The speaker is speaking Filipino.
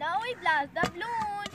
The oil blast, the balloon.